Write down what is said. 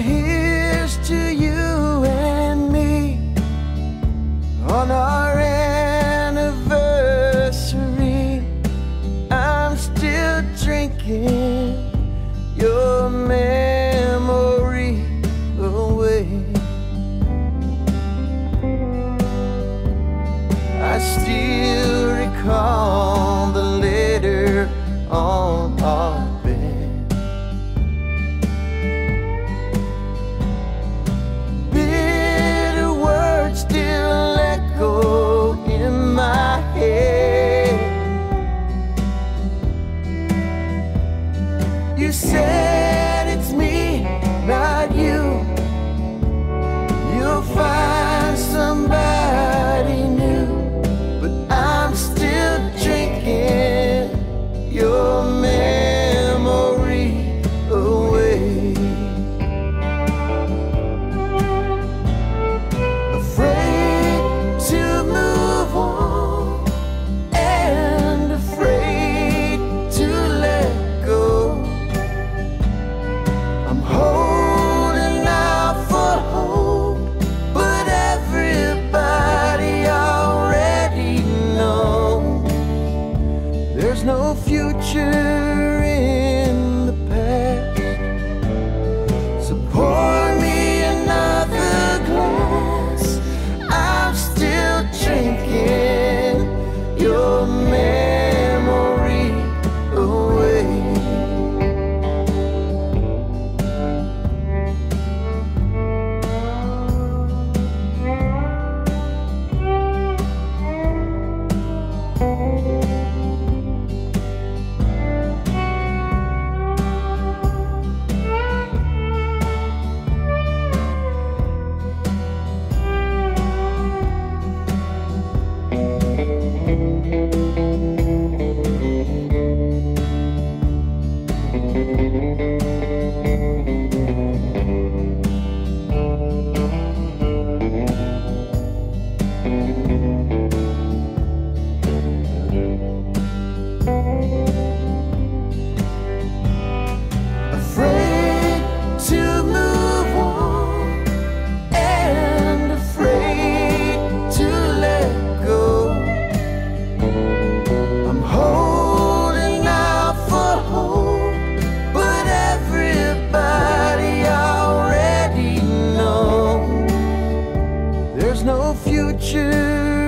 here's to you and me on our anniversary. I'm still drinking your memory away. I still. you say 是 no future.